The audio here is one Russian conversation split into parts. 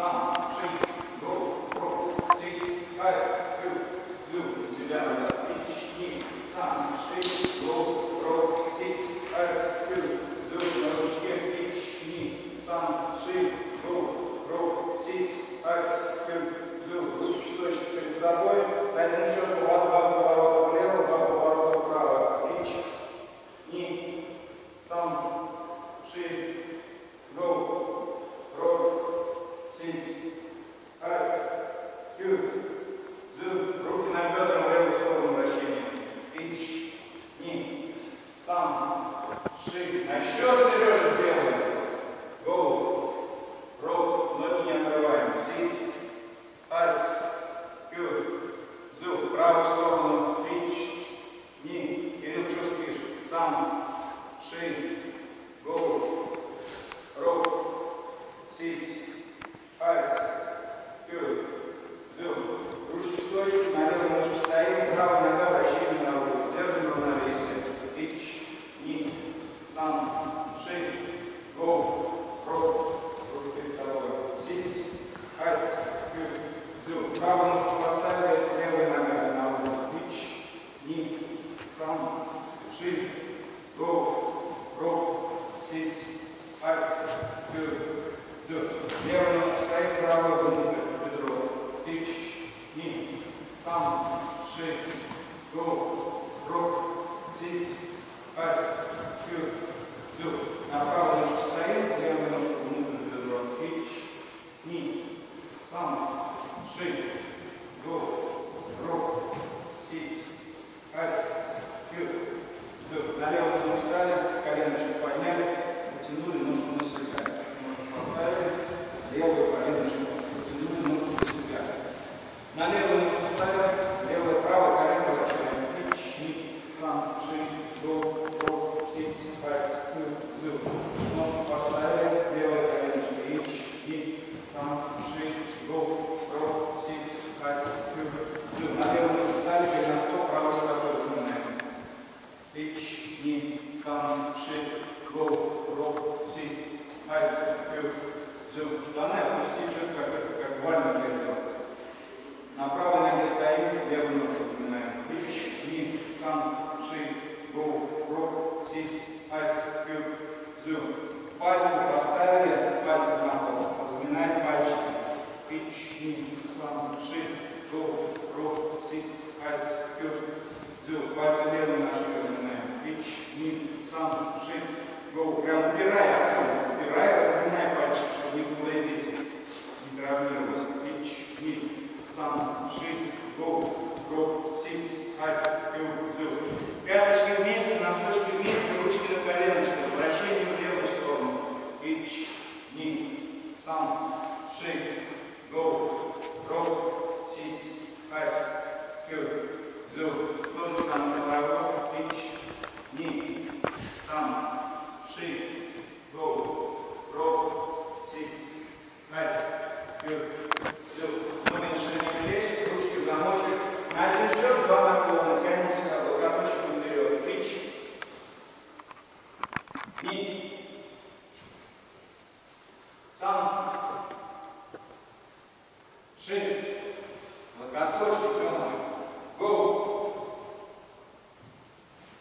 자. uit de, de Nederlandse strijdvrouwen шиї, кров, рог, сеть, пальцы, пыл, зуб, штаны опусти четко, как, как вальник этого. На правой ноге стоим, левую ножку вспоминаем. Ищ, ми, сан, ши, го, рог, сеть, пальцы, пыл, зуб, пальцы, и сам Жень, ну, прям упирая, Артем, упирая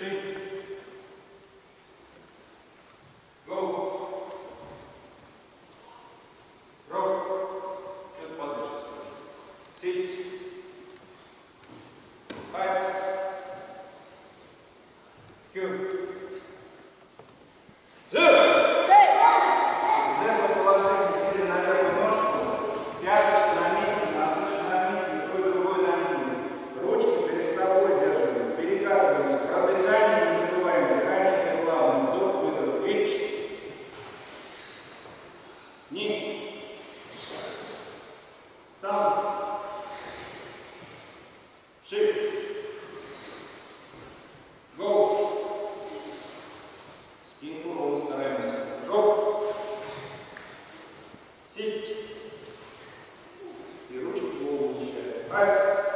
Ши. Thanks.